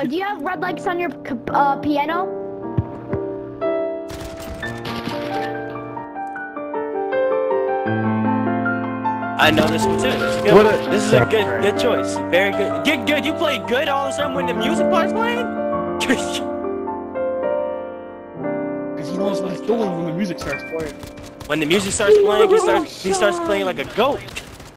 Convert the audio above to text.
Do you have red lights on your uh, piano? I know this one too. This is, good. A- this is a good good choice. Very good. Get good. You play good all of a sudden when the music part's playing? Because he knows what he's doing when the music starts playing. when the music starts playing, he starts he starts playing like a goat.